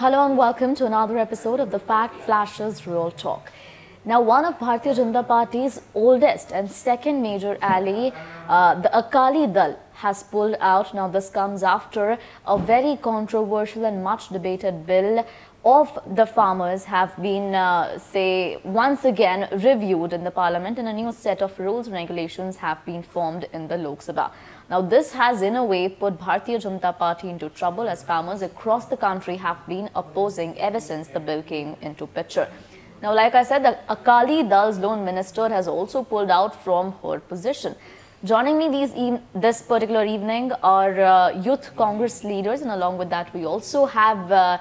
Hello and welcome to another episode of the Fact Flashes Real Talk. Now, one of Bharatiya Janata Party's oldest and second major ally, uh, the Akali Dal, has pulled out. Now, this comes after a very controversial and much debated bill of the farmers have been, uh, say, once again reviewed in the parliament and a new set of rules and regulations have been formed in the Lok Sabha. Now, this has in a way put Bharatiya Janata Party into trouble as farmers across the country have been opposing ever since the bill came into picture. Now, like I said, the Akali Dal's loan minister has also pulled out from her position. Joining me these e this particular evening are uh, youth Congress leaders and along with that we also have uh,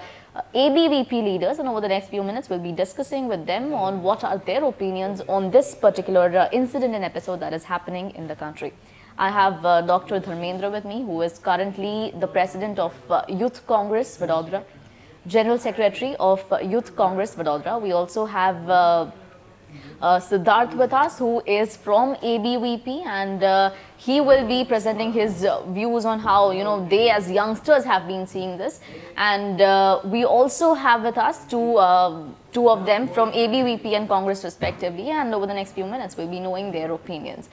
ABVP leaders and over the next few minutes we'll be discussing with them on what are their opinions on this particular uh, incident and episode that is happening in the country. I have uh, Dr. Dharmendra with me who is currently the president of uh, Youth Congress Vadodara, General Secretary of uh, Youth Congress Vadodara. We also have uh, uh, Siddharth with us, who is from ABVP, and uh, he will be presenting his uh, views on how you know they, as youngsters, have been seeing this. And uh, we also have with us two uh, two of them from ABVP and Congress, respectively. And over the next few minutes, we'll be knowing their opinions.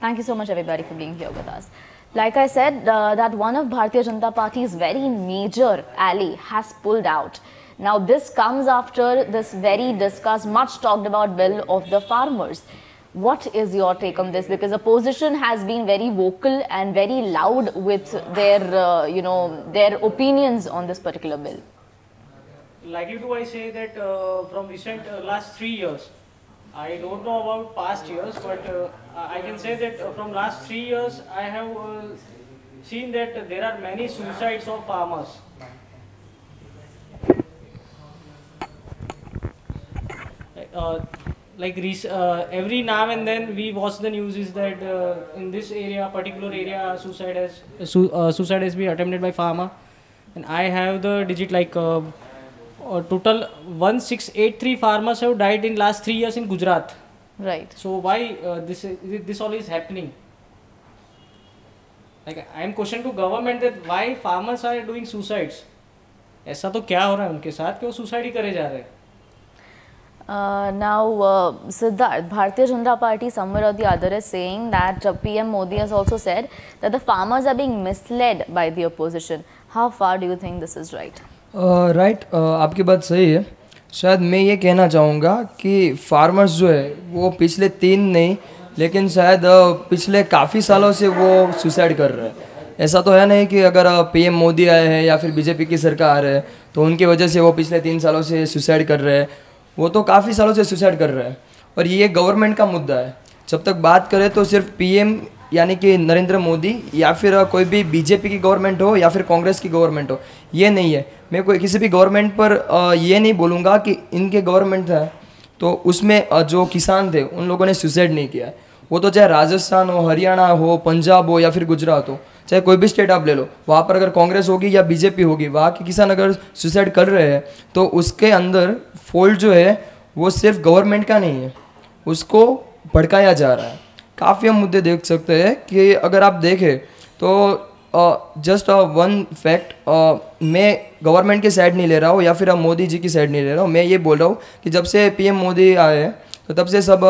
Thank you so much, everybody, for being here with us. Like I said, uh, that one of Bharatiya Janata Party's very major ally has pulled out. Now, this comes after this very discussed, much talked about bill of the farmers. What is your take on this? Because the opposition has been very vocal and very loud with their, uh, you know, their opinions on this particular bill. Likely to I say that uh, from recent uh, last three years, I don't know about past years, but uh, I can say that uh, from last three years, I have uh, seen that there are many suicides of farmers. Uh, like uh, every now and then we watch the news is that uh, in this area, particular area, suicide has su- uh, suicide has been attempted by farmer, and I have the digit like uh, uh, total 1683 farmers have died in last three years in Gujarat. Right. So why uh, this this all is happening? Like I am question to government that why farmers are doing suicides. ऐसा तो क्या हो रहा है उनके साथ कि वो सुसाइड ही करे जा रहे हैं Uh, now, uh, Siddharth, Bharatiya Janata Party somewhere or the other is saying that uh, PM Modi has also said that the farmers are being misled by the opposition. How far do you think this is right? uh, right आपकी बात सही है शायद मैं ये कहना चाहूँगा कि फार्मर्स जो है, वो पिछले तीन नहीं, लेकिन शायद पिछले काफ़ी सालों से वो सुसाइड कर रहे हैं। ऐसा तो है नहीं कि अगर पीएम मोदी आए हैं या फिर बीजेपी की सरकार है तो उनकी वजह से वो पिछले तीन सालों से सुसाइड कर रहे हैं। वो तो काफ़ी सालों से सुसाइड कर रहे हैं। और ये गवर्नमेंट का मुद्दा है। जब तक बात करें तो सिर्फ़ पीएम यानी कि नरेंद्र मोदी या फिर कोई भी बीजेपी की गवर्नमेंट हो या फिर कांग्रेस की गवर्नमेंट हो, ये नहीं है। मैं कोई किसी भी गवर्नमेंट पर ये नहीं बोलूँगा कि इनके गवर्नमेंट है तो उसमें जो किसान थे, उन लोगों ने सुसाइड नहीं किया। वो तो चाहे राजस्थान हो, हरियाणा हो, पंजाब हो या फिर गुजरात हो, चाहे कोई भी स्टेट आप ले लो, वहाँ पर अगर कांग्रेस होगी या बीजेपी होगी, वहाँ के किसान अगर सुसाइड कर रहे हैं तो उसके अंदर फॉल्ट जो है, वो सिर्फ़ गवर्नमेंट का नहीं है, उसको भड़काया जा रहा है। काफ़ी हम मुद्दे देख सकते हैं कि अगर आप देखें तो जस्ट वन फैक्ट मैं गवर्नमेंट की साइड नहीं ले रहा हूँ या फिर मोदी जी की साइड नहीं ले रहा हूँ। मैं ये बोल रहा हूँ कि जब से पीएम मोदी आए तो तब से सब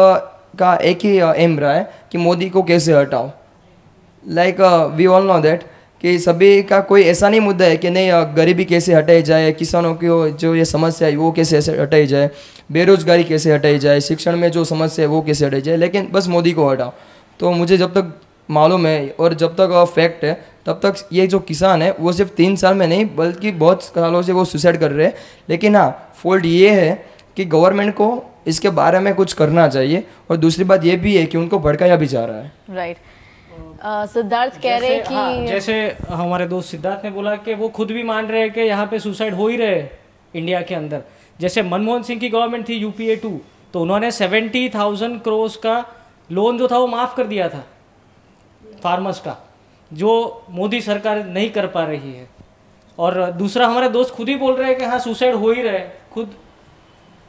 का एक ही एम रहा है कि मोदी को कैसे हटाओ like we all know that कि सभी का कोई ऐसा नहीं मुद्दा है कि नहीं गरीबी कैसे हटाई जाए, किसानों की जो ये समस्या है, वो कैसे हटाई जाए, बेरोजगारी कैसे हटाई जाए, शिक्षण में जो समस्या है, वो कैसे हटाई जाए, लेकिन बस मोदी को हटाओ। तो मुझे जब तक मालूम है और जब तक फैक्ट है, तब तक ये जो किसान है, वो सिर्फ़ तीन साल में नहीं, बल्कि बहुत सालों से वो सुसाइड कर रहे हैं। लेकिन हाँ फॉल्ट ये है कि गवर्नमेंट को इसके बारे में कुछ करना चाहिए और दूसरी बात ये भी है कि उनको भड़काया भी जा रहा है। Right Right. सिद्धार्थ कह रहे जैसे, हाँ, जैसे हमारे दोस्त सिद्धार्थ ने बोला कि वो खुद भी मान रहे हैं कि यहाँ पे सुसाइड हो ही रहे इंडिया के अंदर। जैसे मनमोहन सिंह की गवर्नमेंट थी यूपीए टू तो उन्होंने सेवेंटी थाउज़ेंड क्रोस का लोन जो था वो माफ़ कर दिया था फार्मर्स का जो मोदी सरकार नहीं कर पा रही है। और दूसरा हमारे दोस्त खुद ही बोल रहे हैं कि हाँ सुसाइड हो ही रहे खुद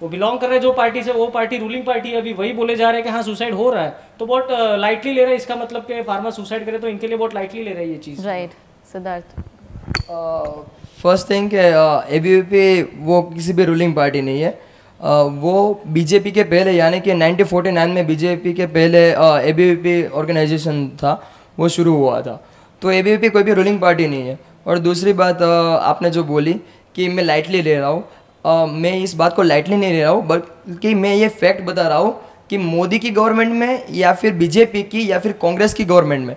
वो बिलोंग कर रहे हैं जो पार्टी से वो पार्टी रूलिंग पार्टी है अभी वही बोले जा रहे हैं कि हाँ सुसाइड हो रहा है। तो बहुत लाइटली ले रहे हैं इसका मतलब कि फार्मर सुसाइड करे तो इनके लिए बहुत लाइटली ले रहे हैं ये चीज़। राइट सिद्धार्थ। फ़र्स्ट थिंग कि ए वो किसी भी रूलिंग पार्टी नहीं है। अ, वो बीजेपी के पहले यानी कि 1949 में बीजेपी के पहले एबीवीपी ऑर्गेनाइजेशन था वो शुरू हुआ था। तो ए कोई भी रूलिंग पार्टी नहीं है। और दूसरी बात अ, आपने जो बोली कि मैं लाइटली ले रहा हूँ मैं इस बात को लाइटली नहीं ले रहा हूँ, बल्कि मैं ये फैक्ट बता रहा हूँ कि मोदी की गवर्नमेंट में या फिर बीजेपी की या फिर कांग्रेस की गवर्नमेंट में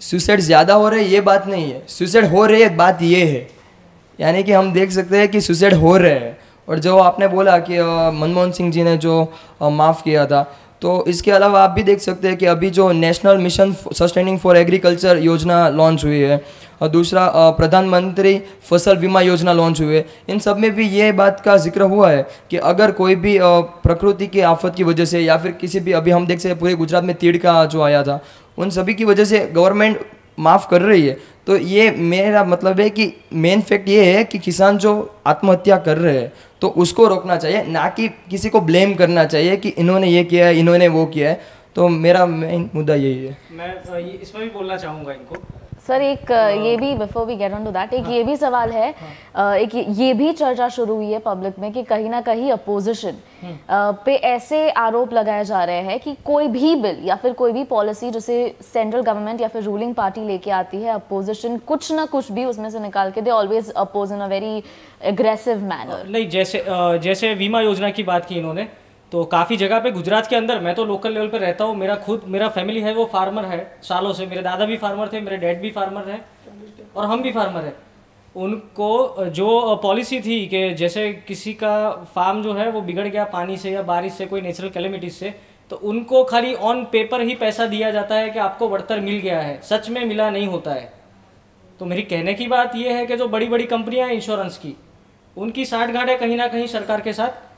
सुसाइड ज़्यादा हो रहे ये बात नहीं है। सुसाइड हो रही है, बात ये है। यानी कि हम देख सकते हैं कि सुसाइड हो रहे हैं। और जो आपने बोला कि मनमोहन सिंह जी ने जो माफ़ किया था तो इसके अलावा आप भी देख सकते हैं कि अभी जो national mission sustaining for agriculture योजना लॉन्च हुई है और दूसरा प्रधानमंत्री फ़सल बीमा योजना लॉन्च हुई है। इन सब में भी ये बात का ज़िक्र हुआ है कि अगर कोई भी प्रकृति की आफत की वजह से या फिर किसी भी, अभी हम देख सकते पूरे गुजरात में तीड़ का जो आया था, उन सभी की वजह से गवर्नमेंट माफ़ कर रही है। तो ये मेरा मतलब है कि मेन फैक्ट ये है कि किसान जो आत्महत्या कर रहे हैं तो उसको रोकना चाहिए, ना कि किसी को ब्लेम करना चाहिए कि इन्होंने ये किया है, इन्होंने वो किया है। तो मेरा मेन मुद्दा यही है। मैं इसमें भी बोलना चाहूँगा इनको। सर एक ये भी before we get on to that एक ये भी सवाल है अ, एक ये- ये भी चर्चा शुरू हुई है पब्लिक में कि कहीं ना कहीं अपोजिशन पे ऐसे आरोप लगाए जा रहे हैं कि कोई भी बिल या फिर कोई भी पॉलिसी जिसे सेंट्रल गवर्नमेंट या फिर रूलिंग पार्टी लेके आती है अपोजिशन कुछ ना कुछ भी उसमें से निकाल के दे always oppose in a very aggressive manner नहीं जैसे जैसे बीमा योजना की बात की इन्होंने तो काफ़ी जगह पे गुजरात के अंदर, मैं तो लोकल लेवल पे रहता हूँ, मेरा खुद, मेरा फैमिली है, वो फार्मर है, सालों से, मेरे दादा भी फार्मर थे, मेरे डैड भी फार्मर है, और हम भी फार्मर है। उनको, जो पॉलिसी थी कि जैसे किसी का फार्म जो है, वो बिगड़ गया पानी से या बारिश से, कोई नेचुरल कैलेमिटीज से तो उनको खाली ऑन पेपर ही पैसा दिया जाता है कि आपको बढ़तर मिल गया है, सच में मिला नहीं होता है। तो मेरी कहने की बात यह है कि जो बड़ी बड़ी कंपनियाँ हैं इंश्योरेंस की, उनकी साठ गांठ है कहीं ना कहीं सरकार के साथ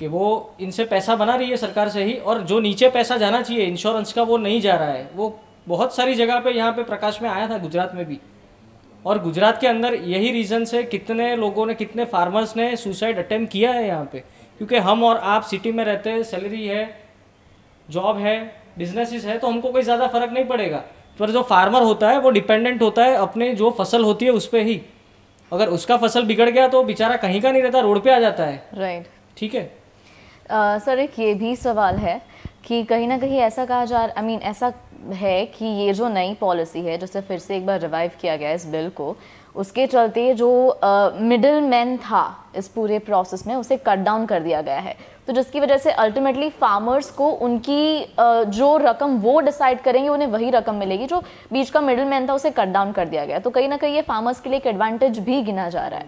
कि वो इनसे पैसा बना रही है सरकार से ही और जो नीचे पैसा जाना चाहिए इंश्योरेंस का वो नहीं जा रहा है। वो बहुत सारी जगह पे यहाँ पे प्रकाश में आया था गुजरात में भी। और गुजरात के अंदर यही रीज़न से कितने लोगों ने कितने फार्मर्स ने सुसाइड अटेम्प्ट किया है यहाँ पे। क्योंकि हम और आप सिटी में रहते हैं सैलरी है जॉब है बिजनेसेस है तो हमको कोई ज़्यादा फ़र्क नहीं पड़ेगा। पर जो फार्मर होता है वो डिपेंडेंट होता है अपने जो फ़सल होती है उस पर ही। अगर उसका फ़सल बिगड़ गया तो बेचारा कहीं का नहीं रहता रोड पे आ जाता है। राइट ठीक है? सर एक ये भी सवाल है कि कहीं ना कहीं ऐसा कहा जा आई मीन ऐसा है कि ये जो नई पॉलिसी है जिसे फिर से एक बार रिवाइव किया गया इस बिल को उसके चलते जो मिडिल मैन था इस पूरे प्रोसेस में उसे कट डाउन कर दिया गया है। तो जिसकी वजह से अल्टीमेटली फार्मर्स को उनकी अ, जो रकम वो डिसाइड करेंगे उन्हें वही रकम मिलेगी जो बीच का मिडिल मैन था उसे कट डाउन कर दिया गया। तो कहीं ना कहीं ये फार्मर्स के लिए एक एडवांटेज भी गिना जा रहा है।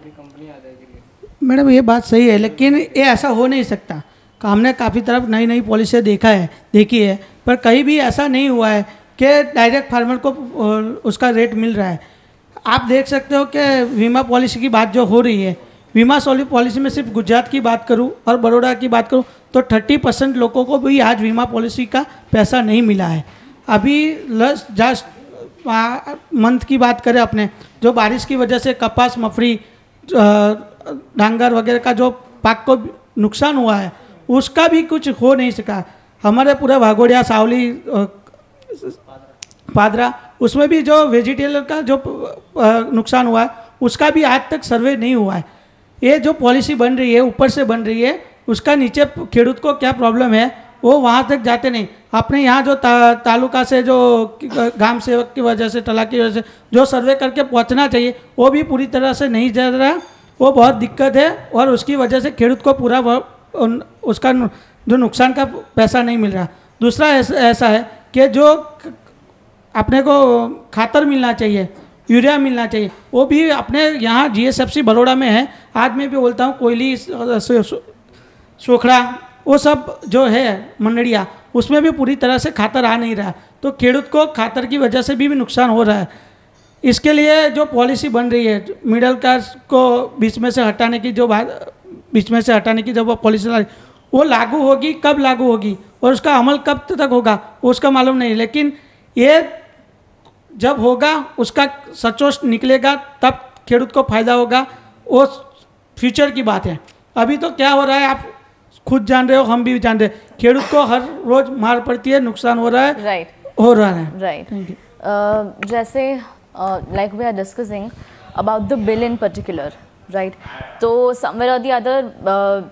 मैडम ये बात सही है लेकिन ये ऐसा हो नहीं सकता। हमने काफ़ी तरफ़ नई नई पॉलिसियाँ देखा है, देखी है, पर कहीं भी ऐसा नहीं हुआ है कि डायरेक्ट फार्मर को उसका रेट मिल रहा है। आप देख सकते हो कि बीमा पॉलिसी की बात जो हो रही है, बीमा सॉली पॉलिसी में सिर्फ़ गुजरात की बात करूँ और बड़ौदा की बात करूँ तो थर्टी परसेंट लोगों को भी आज बीमा पॉलिसी का पैसा नहीं मिला है। अभी लस्ट जस्ट मंथ की बात करें अपने, जो बारिश की वजह से कपास, मफरी डांगर वगैरह का जो पाक को नुकसान हुआ है उसका भी कुछ हो नहीं सका। हमारे पूरा भागोड़िया सावली पादरा उसमें भी जो वेजिटेबल का जो नुकसान हुआ उसका भी आज तक सर्वे नहीं हुआ है। ये जो पॉलिसी बन रही है ऊपर से बन रही है उसका नीचे खेडूत को क्या प्रॉब्लम है वो वहाँ तक जाते नहीं। अपने यहाँ जो ता, तालुका से जो ग्राम सेवक की वजह से तला की वजह से जो सर्वे करके पहुँचना चाहिए वो भी पूरी तरह से नहीं जा रहा। वो बहुत दिक्कत है और उसकी वजह से खेडूत को पूरा उन- उसका जो नुकसान का पैसा नहीं मिल रहा। दूसरा ऐसा ऐसा है कि जो अपने को खातर मिलना चाहिए यूरिया मिलना चाहिए वो भी अपने यहाँ G S F C Baroda में है। आज मैं भी बोलता हूँ कोयली सोखड़ा वो सब जो है मंडड़िया उसमें भी पूरी तरह से खातर आ नहीं रहा। तो खेडूत को खातर की वजह से भी, भी नुकसान हो रहा है। इसके लिए जो पॉलिसी बन रही है मिडल क्लास को बीच में से हटाने की जो बात बीच में से हटाने की जब वो पॉलिसी वो लागू होगी कब लागू होगी और उसका अमल कब तक होगा उसका मालूम नहीं। लेकिन ये जब होगा उसका सचोच निकलेगा तब खेडूत को फ़ायदा होगा वो फ्यूचर की बात है। अभी तो क्या हो रहा है आप खुद जान रहे हो हम भी जान रहे हैं। खेडूत को हर रोज मार पड़ती है नुकसान हो रहा है राइट हो रहा है। Right you. Uh, जैसे like we are discussing about the bill in particular, right? तो or the other, uh,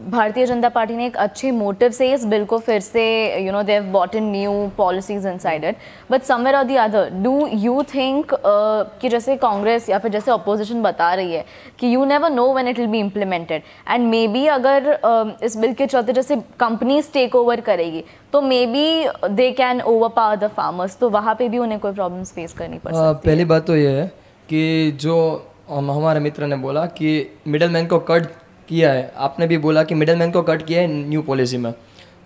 भारतीय जनता पार्टी ने एक अच्छे मोटिव से इस बिल को फिर से you know they have brought in new policies inside it but somewhere or the other do you think कि जैसे कांग्रेस या फिर जैसे अपोजिशन बता रही है कि you never know when it will be implemented and maybe अगर uh, इस बिल के चलते जैसे कंपनीज़ टेक ओवर करेगी तो maybe they can overpower the farmers तो वहाँ पे भी उन्हें कोई प्रॉब्लम्स फेस करनी पड़ सकती पहली बात तो ये है कि जो हम हमारे मित्र ने बोला कि मिडल मैन को कट किया है। आपने भी बोला कि मिडल मैन को कट किया है न्यू पॉलिसी में।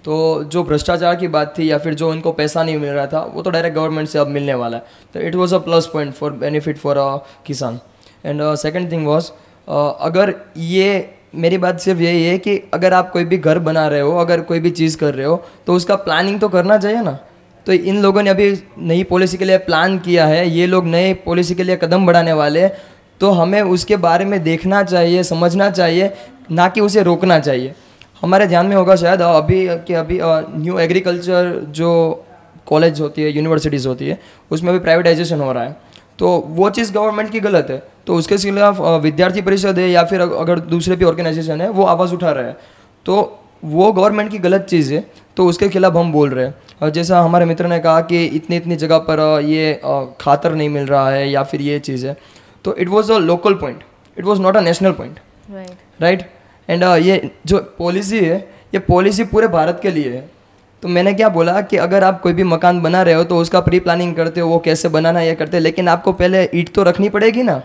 तो जो भ्रष्टाचार की बात थी या फिर जो उनको पैसा नहीं मिल रहा था, वो तो डायरेक्ट गवर्नमेंट से अब मिलने वाला है। तो it was a plus point for benefit for a kisan. And second thing was अगर ये, मेरी बात सिर्फ़ यही है कि अगर आप कोई भी घर बना रहे हो, अगर कोई भी चीज़ कर रहे हो तो उसका प्लानिंग तो करना चाहिए ना। तो इन लोगों ने अभी नई पॉलिसी के लिए प्लान किया है। ये लोग नए पॉलिसी के लिए कदम बढ़ाने वाले हैं। तो हमें उसके बारे में देखना चाहिए, समझना चाहिए, ना कि उसे रोकना चाहिए। हमारे ध्यान में होगा शायद अभी कि अभी न्यू एग्रीकल्चर जो कॉलेज होती है यूनिवर्सिटीज़ होती है, उसमें भी प्राइवेटाइजेशन हो रहा है। तो वो चीज़ गवर्नमेंट की गलत है। तो उसके खिलाफ विद्यार्थी परिषद है या फिर अगर दूसरे भी ऑर्गेनाइजेशन है, वो आवाज़ उठा रहे हैं। तो वो गवर्नमेंट की गलत चीज़ है तो उसके खिलाफ हम बोल रहे हैं। और जैसा हमारे मित्र ने कहा कि इतनी इतनी जगह पर ये खातर नहीं मिल रहा है या फिर ये चीज़ है। तो it was a local point it was not a national point right right and ये जो पॉलिसी है ये पॉलिसी पूरे भारत के लिए है। तो मैंने क्या बोला कि अगर आप कोई भी मकान बना रहे हो तो उसका प्री प्लानिंग करते हो वो कैसे बनाना ये करते हो लेकिन आपको पहले ईट तो रखनी पड़ेगी ना।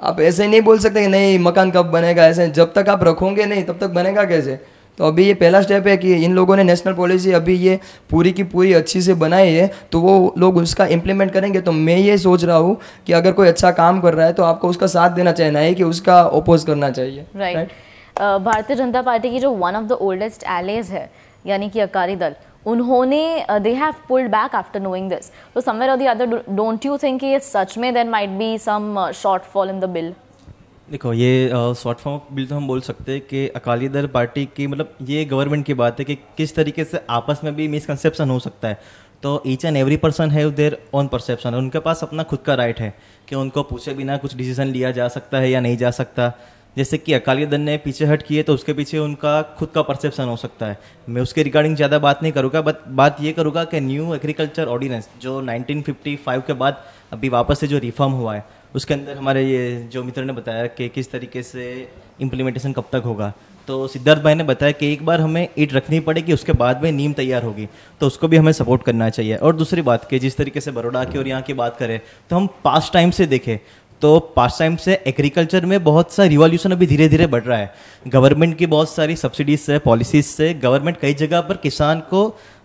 आप ऐसे ही नहीं बोल सकते कि नहीं मकान कब बनेगा ऐसे जब तक आप रखोगे नहीं तब तक बनेगा कैसे? तो अभी ये पहला स्टेप है कि इन लोगों ने नेशनल पॉलिसी अभी ये पूरी की पूरी अच्छी से बनाई है तो वो लोग उसका इम्प्लीमेंट करेंगे। तो मैं ये सोच रहा हूँ कि अगर कोई अच्छा काम कर रहा है तो आपको उसका साथ देना चाहिए ना कि उसका ओपोज करना चाहिए राइट भारतीय जनता पार्टी की जो one of the oldest allies है यानी कि अकाली दल उन्होंने they have pulled back after knowing this तो somewhere or the other don't you think ये सच में then might be some shortfall in the bill देखो, ये शॉर्ट फॉर्म बिल तो हम बोल सकते हैं कि अकाली दल पार्टी की मतलब ये गवर्नमेंट की बात है कि किस तरीके से आपस में भी मिसकंसेप्शन हो सकता है। तो each and every person have their own perception उनके पास अपना खुद का राइट है कि उनको पूछे बिना कुछ डिसीज़न लिया जा सकता है या नहीं जा सकता। जैसे कि अकाली दल ने पीछे हट किए तो उसके पीछे उनका खुद का परसेप्शन हो सकता है। मैं उसके रिगार्डिंग ज़्यादा बात नहीं करूँगा बट बात ये करूँगा कि न्यू एग्रीकल्चर ऑर्डिनेंस जो 1955 के बाद अभी वापस से जो रिफॉर्म हुआ है उसके अंदर हमारे ये जो मित्र ने बताया कि किस तरीके से इम्प्लीमेंटेशन कब तक होगा। तो सिद्धार्थ भाई ने बताया कि एक बार हमें ईट रखनी पड़ेगी, उसके बाद में नीम तैयार होगी। तो उसको भी हमें सपोर्ट करना चाहिए। और दूसरी बात कि जिस तरीके से बड़ोड़ा की और यहाँ की बात करें तो हम पास्ट टाइम से देखें तो पास्ट टाइम से एग्रीकल्चर में बहुत सा रिवॉल्यूशन अभी धीरे धीरे बढ़ रहा है। गवर्नमेंट की बहुत सारी सब्सिडीज से पॉलिसीज़ से गवर्नमेंट कई जगह पर किसान को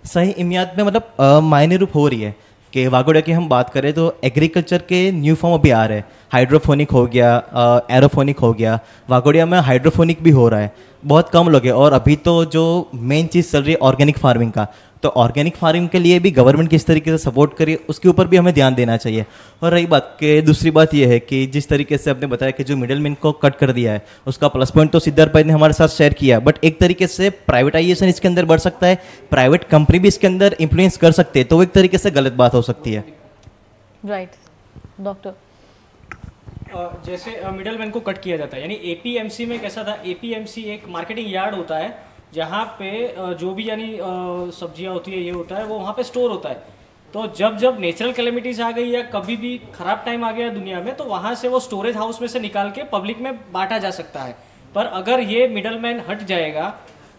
सही इमियात में मतलब मायने रूप हो रही है। कि वागोड़ा की हम बात करें तो एग्रीकल्चर के न्यू फॉर्म अभी आ रहे हैं। हाइड्रोफोनिक हो गया एरोफोनिक हो गया। वागोड़िया में हाइड्रोफोनिक भी हो रहा है। बहुत कम लोग हैं और अभी तो जो मेन चीज़ चल रही है ऑर्गेनिक फ़ार्मिंग का। तो ऑर्गेनिक फ़ार्मिंग के लिए भी गवर्नमेंट किस तरीके से सपोर्ट करे उसके ऊपर भी हमें ध्यान देना चाहिए। और रही बात कि दूसरी बात यह है कि जिस तरीके से आपने बताया कि जो मिडिल मैन को कट कर दिया है उसका प्लस पॉइंट तो सिद्धार्थ भाई ने हमारे साथ शेयर किया बट एक तरीके से प्राइवेटाइजेशन इसके अंदर बढ़ सकता है प्राइवेट कंपनी भी इसके अंदर इन्फ्लुएंस कर सकते हैं तो एक तरीके से गलत बात हो सकती है। राइट डॉक्टर जैसे मिडल मैन को कट किया जाता है यानी एपीएमसी में कैसा था? एपीएमसी एक मार्केटिंग यार्ड होता है जहाँ पे जो भी यानी सब्ज़ियाँ होती है, ये होता है, वो वहाँ पे स्टोर होता है। तो जब जब नेचुरल कैलेमिटीज आ गई या कभी भी खराब टाइम आ गया दुनिया में तो वहाँ से वो स्टोरेज हाउस में से निकाल के पब्लिक में बांटा जा सकता है। पर अगर ये मिडल मैन हट जाएगा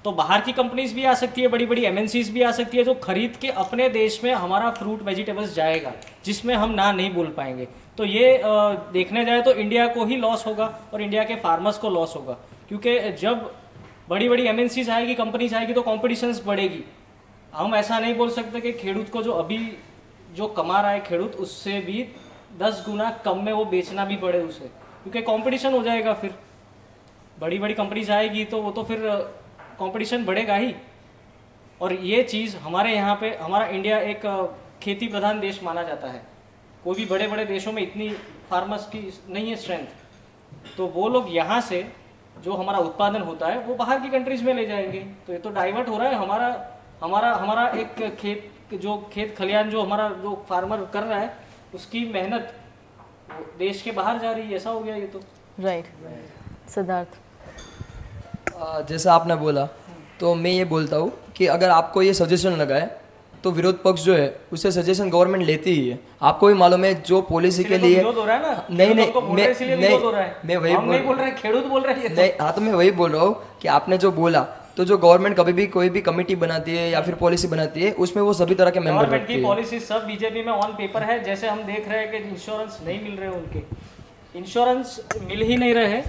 तो बाहर की कंपनीज़ भी आ सकती है बड़ी बड़ी एमएनसीज भी आ सकती है, जो खरीद के अपने देश में हमारा फ्रूट वेजिटेबल्स जाएगा, जिसमें हम ना, नहीं बोल पाएँगे। तो ये देखने जाए तो इंडिया को ही लॉस होगा और इंडिया के फार्मर्स को लॉस होगा। क्योंकि जब बड़ी बड़ी एमएनसीज आएगी कंपनीज़ आएगी तो कॉम्पिटिशन्स बढ़ेगी। हम ऐसा नहीं बोल सकते कि खेडूत को जो अभी जो कमा रहा है खेडूत, उससे भी दस गुना कम में वो बेचना भी पड़े उसे। क्योंकि कंपटीशन हो जाएगा फिर। बड़ी बड़ी कंपनीज़ आएगी तो वो तो फिर कंपटीशन बढ़ेगा ही। और ये चीज़ हमारे यहाँ पे, हमारा इंडिया एक खेती प्रधान देश माना जाता है। कोई भी बड़े बड़े देशों में इतनी फार्मर्स की नहीं है स्ट्रेंथ तो वो लोग यहाँ से जो हमारा उत्पादन होता है वो बाहर की कंट्रीज़ में ले जाएँगे। तो ये तो डाइवर्ट हो रहा है। हमारा हमारा हमारा एक खेत जो खेत खलियान जो हमारा जो फार्मर कर रहा है उसकी मेहनत देश के बाहर जा रही है। ऐसा हो गया ये तो। राइट सिद्धार्थ। जैसा आपने बोला तो मैं ये बोलता हूँ कि अगर आपको ये सजेशन लगा है तो विरोध पक्ष जो है उससे सजेशन गवर्नमेंट लेती ही है। आपको भी मालूम है जो पॉलिसी के तो लिए नहीं नहीं मैं हैं, वही बोल खेडूत बोल रहे तो। नहीं हाँ तो मैं वही बोल रहा हूँ कि आपने जो बोला तो जो गवर्नमेंट कभी भी कोई भी कमेटी बनाती है या फिर पॉलिसी बनाती है उसमें वो सभी तरह के मेंबर रखती की है। पॉलिसी सब बीजेपी में ऑन पेपर है। जैसे हम देख रहे हैं कि इंश्योरेंस नहीं मिल रहे उनके। इंश्योरेंस मिल ही नहीं रहे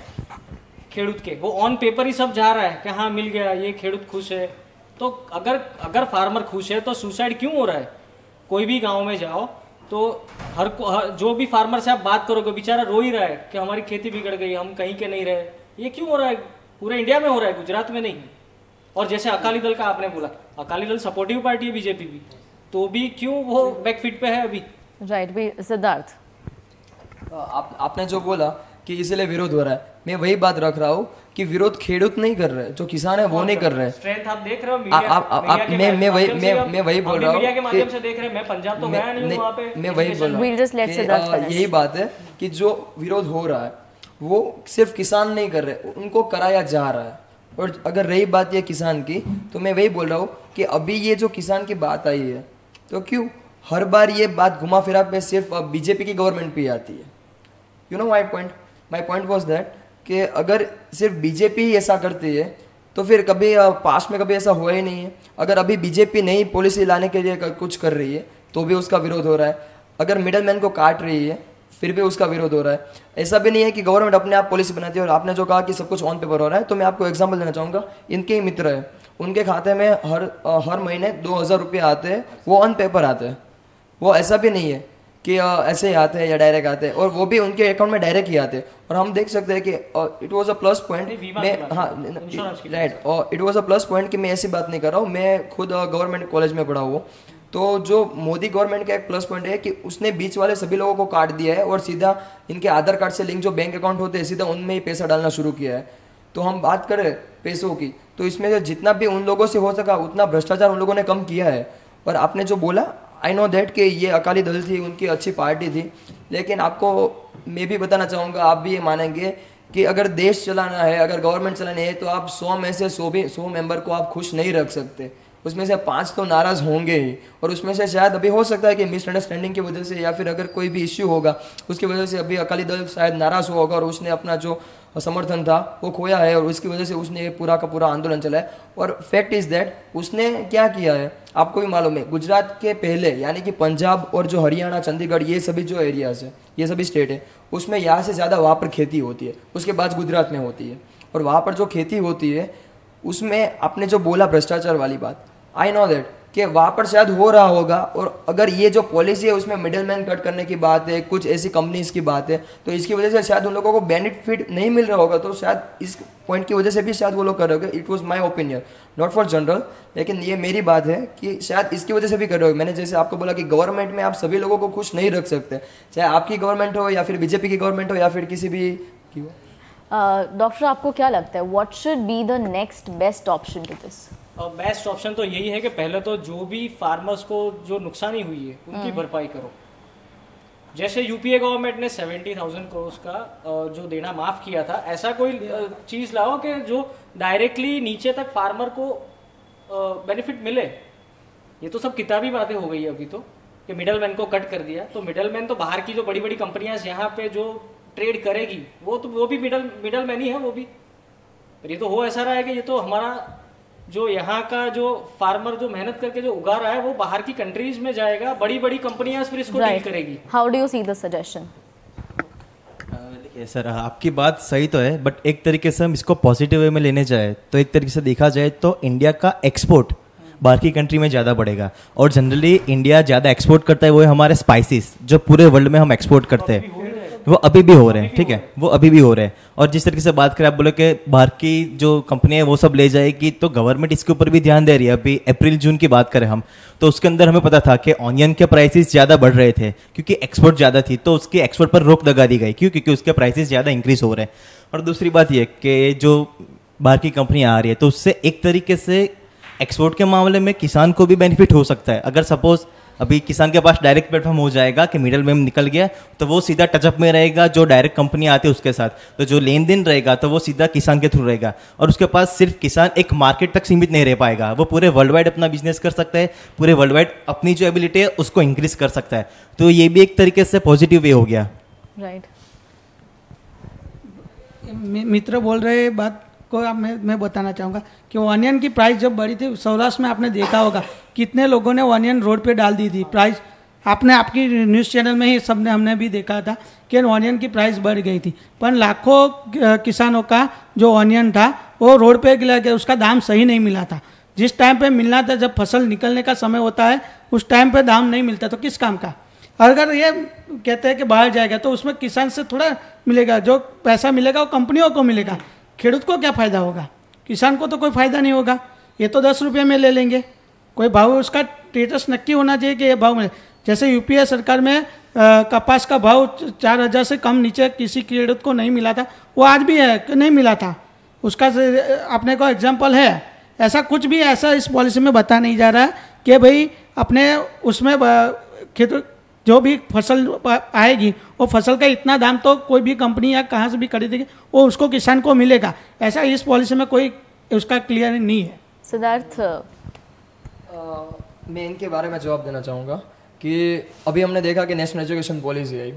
खेडूत के। वो ऑन पेपर ही सब जा रहा है कि हाँ मिल गया ये खेडूत खुश है। तो अगर अगर फार्मर खुश है तो सुसाइड क्यों हो रहा है? कोई भी गाँव में जाओ तो हर, को हर जो भी फार्मर से आप बात करोगे बेचारा रो ही रहा है कि हमारी खेती बिगड़ गई हम कहीं के नहीं रहे ये क्यों हो रहा है? पूरे इंडिया में हो रहा है गुजरात में नहीं। और जैसे अकाली दल का आपने बोला अकाली दल सपोर्टिव पार्टी है बीजेपी भी तो भी क्यों वो बैकफिट पे है अभी? राइट भी सिद्धार्थ। आप आपने जो बोला कि इसलिए विरोध हो रहा है। मैं वही बात रख रहा हूँ कि विरोध खेडूत नहीं कर रहे जो किसान है वो नहीं कर रहे। स्ट्रेंथ आप देख रहे हो आप- आप- आप- मीडिया के मैं- मैं वही- मैं- मैं वही बोल रहा हूँ मीडिया के माध्यम से देख रहे हैं। मैं पंजाब तो गया नहीं वहाँ पे। मैं वही बोल रहा हूँ. यही बात है कि जो विरोध हो रहा है वो सिर्फ़ किसान नहीं कर रहे उनको कराया जा रहा है। और अगर रही बात ये किसान की तो मैं वही बोल रहा हूँ कि अभी ये जो किसान की बात आई है तो क्यों? हर बार ये बात घुमा फिरा पे सिर्फ़ बीजेपी की गवर्नमेंट पे आती है। You know my point my point was that कि अगर सिर्फ़ बीजेपी ही ऐसा करती है तो फिर कभी पास्ट में कभी ऐसा हुआ ही नहीं है। अगर अभी बीजेपी नई पॉलिसी लाने के लिए कुछ कर रही है तो भी उसका विरोध हो रहा है। अगर मिडल मैन को काट रही है, फिर भी उसका विरोध हो रहा है। ऐसा भी नहीं है कि गवर्नमेंट अपने आप पॉलिसी बनाती है और आपने जो कहा कि सब कुछ ऑन पेपर हो रहा है तो मैं आपको एग्ज़ाम्पल देना चाहूँगा। इनके ही मित्र है। उनके खाते में हर हर महीने दो हज़ार रुपये आते हैं, वो ऑन पेपर आते हैं। वो ऐसा भी नहीं है कि ऐसे ही आते हैं या डायरेक्ट आते हैं। और वो भी उनके अकाउंट में डायरेक्ट ही आते हैं। और हम देख सकते हैं कि it was a plus point मैं हाँ राइट और it was a plus point कि मैं ऐसी बात नहीं कर रहा हूँ। मैं खुद गवर्नमेंट कॉलेज में पढ़ा हुआ हूँ। तो जो मोदी गवर्नमेंट का एक प्लस पॉइंट है कि उसने बीच वाले सभी लोगों को काट दिया है और सीधा इनके आधार कार्ड से लिंक जो बैंक अकाउंट होते हैं सीधा उनमें ही पैसा डालना शुरू किया है। तो हम बात करें पैसों की। तो इसमें से जितना भी उन लोगों से हो सका उतना भ्रष्टाचार उन लोगों ने कम किया है। और आपने जो बोला आई नो दैट कि ये अकाली दल थी, उनकी अच्छी पार्टी थी, लेकिन आपको मैं भी बताना चाहूँगा, आप भी ये मानेंगे कि अगर देश चलाना है, अगर गवर्नमेंट चलानी है तो आप सौ में से सौ भी, सौ मेंबर को आप खुश नहीं रख सकते। उसमें से पाँच तो नाराज़ होंगे ही। और उसमें से शायद अभी हो सकता है कि मिसअंडरस्टैंडिंग की वजह से या फिर अगर कोई भी इश्यू होगा, उसकी वजह से अभी अकाली दल शायद नाराज़ हुआ होगा और उसने अपना जो समर्थन था, वो खोया है और उसकी वजह से उसने पूरा का पूरा आंदोलन चलाया और फैक्ट इज़ दैट उसने क्या किया है, आपको भी मालूम है, गुजरात के पहले, यानी कि पंजाब और जो हरियाणा, चंडीगढ़, ये सभी जो एरियाज़ है, ये सभी स्टेट है, उसमें यहाँ से ज़्यादा वहाँ पर खेती होती है, उसके बाद गुजरात में होती है। और वहाँ पर जो खेती होती है, उसमें आपने जो बोला भ्रष्टाचार वाली बात आई नो दैट कि वहाँ पर शायद हो रहा होगा, और अगर ये जो पॉलिसी है उसमें मिडिल मैन कट करने की बात है, कुछ ऐसी कंपनीज़ की बात है तो इसकी वजह से शायद उन लोगों को बेनिफिट नहीं मिल रहा होगा तो शायद इस पॉइंट की वजह से भी शायद वो लोग कर रहे होंगे। It was my opinion not for general लेकिन ये मेरी बात है कि शायद इसकी वजह से भी कर रहे हो मैंने जैसे आपको बोला कि गवर्नमेंट में आप सभी लोगों को खुश नहीं रख सकते, चाहे आपकी गवर्नमेंट हो या फिर बीजेपी की गवर्नमेंट हो या फिर किसी भी की हो। डॉक्टर आपको क्या लगता है? What should be the next best option to this best option तो यही है कि पहले तो जो भी फार्मर्स को जो नुकसानी हुई है उनकी भरपाई करो। जैसे यूपीए गवर्नमेंट ने सेवेंटी थाउज़ेंड करोड़ का जो देना माफ़ किया था ऐसा कोई चीज़ लाओ कि जो डायरेक्टली नीचे तक फार्मर को बेनिफिट मिले। ये तो सब किताबी बातें हो गई है अभी तो कि मिडल मैन को कट कर दिया। तो मिडल मैन तो बाहर की जो बड़ी बड़ी कंपनियाँ यहाँ पे जो ट्रेड करेगी वो तो वो भी मिडल मिडल मैन ही है वो भी। पर ये तो हो ऐसा रहा है कि ये तो हमारा जो यहाँ का जो फार्मर जो मेहनत करके जो उगा रहा है वो बाहर की कंट्रीज़ में जाएगा बड़ी बड़ी कंपनियाँ फिर इसको डील करेगी। How do you see the suggestion देखिए सर आपकी बात सही तो है बट एक तरीके से हम इसको पॉजिटिव वे में लेने जाए तो एक तरीके से देखा जाए तो इंडिया का एक्सपोर्ट बाहर की कंट्री में ज़्यादा बढ़ेगा। और जनरली इंडिया ज़्यादा एक्सपोर्ट करता है वो है हमारे स्पाइसेस जो पूरे वर्ल्ड में हम एक्सपोर्ट करते हैं। वो अभी भी हो रहे हैं ठीक है? वो अभी भी हो रहे हैं। और जिस तरीके से बात करें आप बोले कि बाहर की जो कंपनी है वो सब ले जाएगी तो गवर्नमेंट इसके ऊपर भी ध्यान दे रही है। अभी अप्रैल जून की बात करें हम तो उसके अंदर हमें पता था कि ऑनियन के प्राइसेस ज़्यादा बढ़ रहे थे क्योंकि एक्सपोर्ट ज़्यादा थी तो उसके एक्सपोर्ट पर रोक लगा दी गई क्यों? क्योंकि उसके प्राइसेस ज़्यादा इंक्रीज हो रहे हैं। और दूसरी बात ये कि जो बाहर की कंपनियाँ आ रही है तो उससे एक तरीके से एक्सपोर्ट के मामले में किसान को भी बेनिफिट हो सकता है। अगर सपोज़ अभी किसान के पास डायरेक्ट प्लेटफॉर्म हो जाएगा कि मिडल मैन निकल गया तो वो सीधा टचअप में रहेगा जो डायरेक्ट कंपनी आती है उसके साथ। तो जो लेन देन रहेगा तो वो सीधा किसान के थ्रू रहेगा। और उसके पास सिर्फ़ किसान एक मार्केट तक सीमित नहीं रह पाएगा। वो पूरे वर्ल्ड वाइड अपना बिज़नेस कर सकता है पूरे वर्ल्ड वाइड अपनी जो एबिलिटी है उसको इंक्रीज कर सकता है। तो ये भी एक तरीके से पॉजिटिव वे हो गया। राइट मि- मित्र बोल रहे बात को आप मैं मैं बताना चाहूँगा कि ऑनियन की प्राइस जब बढ़ी थी, सौराष्ट्र में आपने देखा होगा, कितने लोगों ने ऑनियन रोड पे डाल दी थी प्राइस आपने आपकी न्यूज़ चैनल में ही सबने, हमने भी देखा था कि ऑनियन की प्राइस बढ़ गई थी। पर लाखों किसानों का जो ऑनियन था, वो रोड पे गिरा के उसका दाम सही नहीं मिला था। जिस टाइम पे मिलना था, जब फ़सल निकलने का समय होता है, उस टाइम पे दाम नहीं मिलता तो किस काम का? अगर ये कहते हैं कि बाहर जाएगा तो उसमें किसान से थोड़ा मिलेगा, जो पैसा मिलेगा, वो कंपनियों को मिलेगा। खेडूत को क्या फ़ायदा होगा? किसान को तो कोई फ़ायदा नहीं होगा। ये तो दस रुपये में ले लेंगे। कोई भाव, उसका स्टेटस नक्की होना चाहिए कि ये भाव में जैसे यूपीए सरकार में कपास का भाव चार हज़ार से कम नीचे किसी खेडूत को नहीं मिला था। वो आज भी है कि नहीं मिला था? उसका अपने को एग्ज़ाम्पल है। ऐसा कुछ भी ऐसा इस पॉलिसी में बता नहीं जा रहा कि भाई अपने उसमें खेत जो भी फ़सल आएगी वो फ़सल का इतना दाम तो कोई भी कंपनी या कहाँ से भी खरीदेगी वो उसको किसान को मिलेगा। ऐसा इस पॉलिसी में कोई उसका क्लियर नहीं है। सिद्धार्थ। मैं इनके बारे में जवाब देना चाहूँगा कि अभी हमने देखा कि नेशनल एजुकेशन पॉलिसी आई।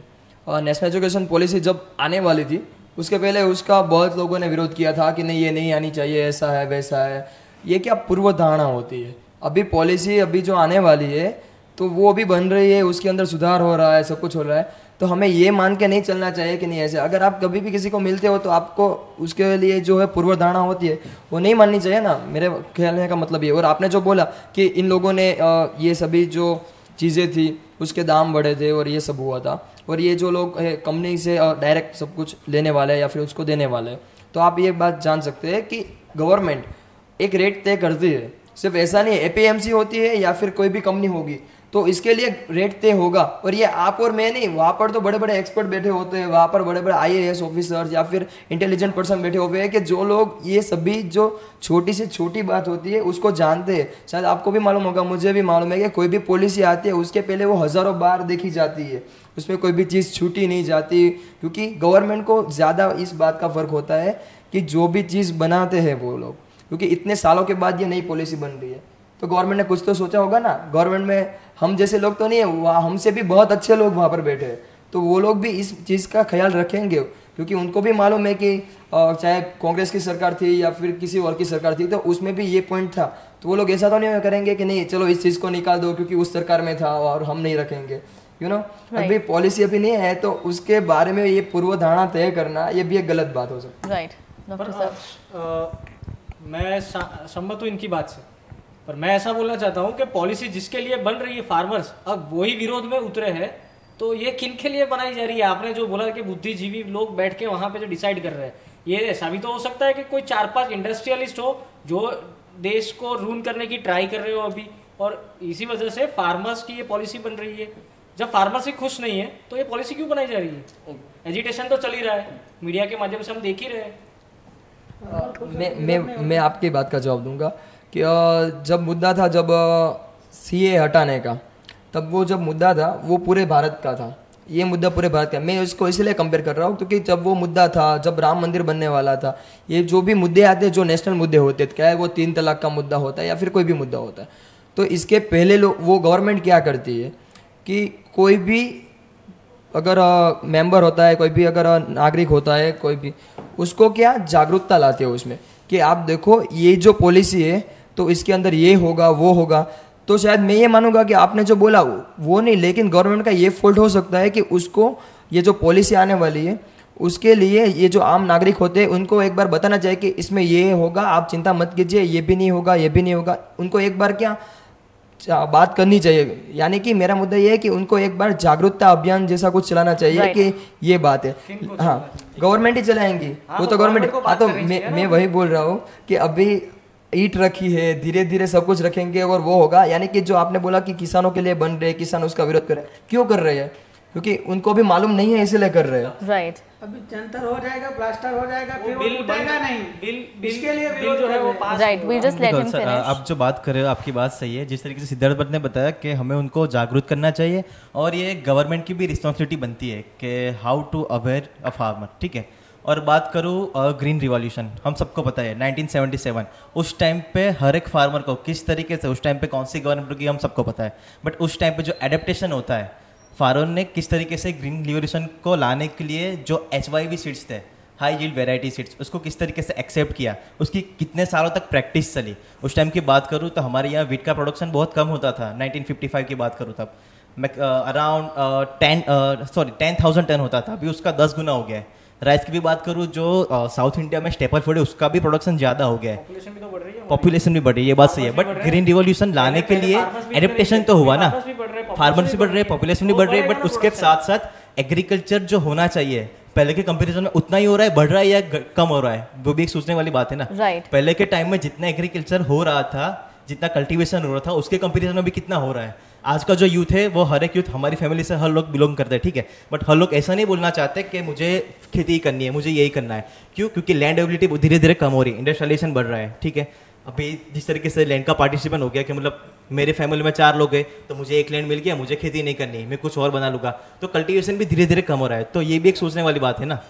और नेशनल एजुकेशन पॉलिसी जब आने वाली थी उसके पहले उसका बहुत लोगों ने विरोध किया था कि नहीं ये नहीं आनी चाहिए ऐसा है वैसा है। ये क्या पूर्व धारणा होती है? अभी पॉलिसी अभी जो आने वाली है तो वो अभी बन रही है, उसके अंदर सुधार हो रहा है, सब कुछ हो रहा है। तो हमें ये मान के नहीं चलना चाहिए कि नहीं ऐसे। अगर आप कभी भी किसी को मिलते हो तो आपको उसके लिए जो है पूर्व धारणा होती है, वो नहीं माननी चाहिए ना। मेरे कहने का मतलब ये। और आपने जो बोला कि इन लोगों ने ये सभी जो चीज़ें थी, उसके दाम बढ़े थे और ये सब हुआ था। और ये जो लोग कंपनी से डायरेक्ट सब कुछ लेने वाले हैं या फिर उसको देने वाले हैं तो आप ये बात जान सकते हैं कि गवर्नमेंट एक रेट तय करती है। सिर्फ़ ऐसा नहीं है एपीएमसी होती है या फिर कोई भी कंपनी होगी। तो इसके लिए रेट तय होगा। और ये आप और मैं नहीं, वहाँ पर तो बड़े बड़े एक्सपर्ट बैठे होते हैं, वहाँ पर बड़े बड़े आईएएस ऑफिसर्स या फिर इंटेलिजेंट पर्सन बैठे हुए हैं कि जो लोग ये सभी जो छोटी से छोटी बात होती है, उसको जानते हैं। शायद आपको भी मालूम होगा, मुझे भी मालूम है कि कोई भी पॉलिसी आती है, उसके पहले वो हज़ारों बार देखी जाती है। उसमें कोई भी चीज़ छूटी नहीं जाती, क्योंकि गवर्नमेंट को ज़्यादा इस बात का फ़र्क होता है कि जो भी चीज़ बनाते हैं वो लोग। क्योंकि इतने सालों के बाद ये नई पॉलिसी बन रही है। तो गवर्नमेंट ने कुछ तो सोचा होगा ना गवर्नमेंट में हम जैसे लोग तो नहीं है वहाँ हमसे भी बहुत अच्छे लोग वहाँ पर बैठे हैं। तो वो लोग भी इस चीज़ का ख्याल रखेंगे क्योंकि उनको भी मालूम है कि चाहे कांग्रेस की सरकार थी या फिर किसी और की सरकार थी तो उसमें भी ये पॉइंट था। तो वो लोग ऐसा तो नहीं करेंगे कि नहीं चलो इस चीज़ को निकाल दो क्योंकि उस सरकार में था और हम नहीं रखेंगे। यू नो अभी पॉलिसी अभी नहीं है तो उसके बारे में ये पूर्व धारणा तय करना ये भी एक गलत बात हो सकती है। राइट डॉक्टर साहब। मैं सा- सहमत हूँ इनकी बात से। पर मैं ऐसा बोलना चाहता हूँ कि पॉलिसी जिसके लिए बन रही है फार्मर्स अब वही विरोध में उतरे हैं तो ये किन के लिए बनाई जा रही है? आपने जो बोला कि बुद्धिजीवी लोग बैठ के वहाँ पे जो डिसाइड कर रहे हैं, ये ऐसा भी तो हो सकता है कि कोई चार पाँच इंडस्ट्रियलिस्ट हो जो देश को रून करने की ट्राई कर रहे हो अभी, और इसी वजह से फार्मर्स की ये पॉलिसी बन रही है। जब फार्मर्स ही खुश नहीं है तो ये पॉलिसी क्यों बनाई जा रही है? एजिटेशन तो चल ही रहा है मीडिया के माध्यम से हम देख ही रहे हैं। मैं मैं मैं आपकी बात का जवाब दूँगा। कि जब मुद्दा था, जब सीए हटाने का, तब वो जब मुद्दा था, वो पूरे भारत का था। ये मुद्दा पूरे भारत का। मैं इसको इसलिए कंपेयर कर रहा हूँ क्योंकि जब वो मुद्दा था, जब राम मंदिर बनने वाला था, ये जो भी मुद्दे आते हैं, जो नेशनल मुद्दे होते हैं क्या है वो तीन तलाक का मुद्दा होता है या फिर कोई भी मुद्दा होता है तो इसके पहले लोग वो गवर्नमेंट क्या करती है कि कोई भी अगर मेंबर होता है, कोई भी अगर नागरिक होता है, कोई भी, उसको क्या जागरूकता लाते हो उसमें कि आप देखो, ये जो पॉलिसी है तो इसके अंदर ये होगा वो होगा। तो शायद मैं ये मानूँगा कि आपने जो बोला वो वो नहीं लेकिन गवर्नमेंट का ये फॉल्ट हो सकता है कि उसको ये जो पॉलिसी आने वाली है उसके लिए ये जो आम नागरिक होते हैं उनको एक बार बताना चाहिए कि इसमें ये होगा आप चिंता मत कीजिए ये भी नहीं होगा ये भी नहीं होगा। उनको एक बार क्या बात करनी चाहिए। यानी कि मेरा मुद्दा ये है कि उनको एक बार जागरूकता अभियान जैसा कुछ चलाना चाहिए कि ये बात है। हाँ गवर्नमेंट ही चलाएँगी। वो तो गवर्नमेंट हाँ तो मैं मैं वही बोल रहा हूँ कि अभी ईट रखी है धीरे धीरे सब कुछ रखेंगे और वो होगा। यानी कि जो आपने बोला कि किसानों के लिए बन रहे किसान उसका विरोध कर रहे हैं। क्यों कर रहे हैं? क्योंकि उनको भी मालूम नहीं है इसीलिए कर रहे हैं। Right right. अभी जंतर हो जाएगा प्लास्टर हो जाएगा फिर बिल टूटेगा बन- नहीं। बिल बिल इसके लिए बिल जो है वो पास we'll just let देखो him सर, आप जो बात कर रहे हो आपकी बात सही है। जिस तरीके से सिद्धार्थ भट्ट ने बताया कि हमें उनको जागरूक करना चाहिए और ये गवर्नमेंट की भी रिस्पॉन्सिबिलिटी बनती है कि how to aware a farmer ठीक है? और बात करूँ ग्रीन रिवॉल्यूशन हम सबको पता है 1977 उस टाइम पे हर एक फार्मर को किस तरीके से, उस टाइम पे कौन सी गवर्नमेंट की हम सबको पता है। बट उस टाइम पे जो एडेप्टेशन होता है फार्मर ने किस तरीके से ग्रीन रिवॉल्यूशन को लाने के लिए जो एच वाई वी सीड्स थे हाई यील्ड वेराइटी सीड्स उसको किस तरीके से एक्सेप्ट किया, उसकी कितने सालों तक प्रैक्टिस चली। उस टाइम की बात करूँ तो हमारे यहाँ वीट का प्रोडक्शन बहुत कम होता था 1955 की बात करूँ तब। Around ten sorry ten thousand ton होता था, अभी उसका दस गुना हो गया है। राइस की भी बात करूँ जो साउथ इंडिया में स्टेपल फ़ूड है उसका भी प्रोडक्शन ज़्यादा हो गया है। पॉपुलेशन भी तो बढ़ रही है पॉपुलेशन भी बढ़ रही है ये बात सही है बट ग्रीन रिवोल्यूशन लाने के लिए एडेप्टेशन तो हुआ ना। फार्मर्स भी बढ़ रहे हैं पॉपुलेशन भी बढ़ रही है बट उसके साथ साथ एग्रीकल्चर जो होना चाहिए पहले के कंपैरिजन में उतना ही हो रहा है बढ़ रहा है या कम हो रहा है? वो भी एक सोचने वाली बात है ना। Right. पहले के टाइम में जितना एग्रीकल्चर हो रहा था जितना कल्टीवेशन हो रहा था उसके कंपैरिजन में भी कितना हो रहा है? आज का जो यूथ है, वो हर एक यूथ हमारी फैमिली से हर लोग बिलोंग करते हैं, ठीक है? बट हर लोग ऐसा नहीं बोलना चाहते कि मुझे खेती करनी है, मुझे यही करना है। क्यों? क्योंकि लैंड एबिलिटी धीरे धीरे कम हो रही है इंडस्ट्रियलाइजेशन बढ़ रहा है, ठीक है? अभी जिस तरीके से लैंड का पार्टिसिपेंट हो गया कि मतलब मेरे फैमिली में चार लोग हैं तो मुझे एक लैंड मिल गया, मुझे खेती नहीं करनी मैं कुछ और बना लूँगा। तो कल्टीवेशन भी धीरे धीरे कम हो रहा है। तो ये भी एक सोचने वाली बात है ना?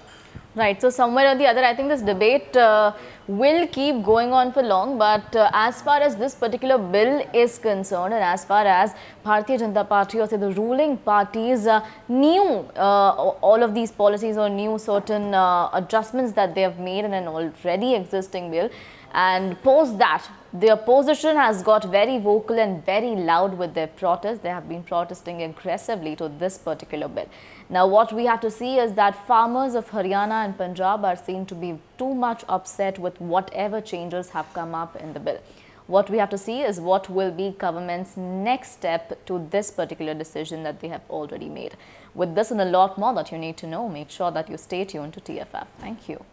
Right. So somewhere or the other, I think this debate uh, will keep going on for long. But uh, as far as this particular bill is concerned, and as far as Bharatiya Janata Party or say the ruling parties uh, knew uh, all of these policies or knew certain uh, adjustments that they have made in an already existing bill, and post that the opposition has got very vocal and very loud with their protest. They have been protesting aggressively to this particular bill. Now, what we have to see is that farmers of Haryana and Punjab are seen to be too much upset with whatever changes have come up in the bill. What we have to see is what will be government's next step to this particular decision that they have already made. With this and a lot more that you need to know, make sure that you stay tuned to TFF. Thank you.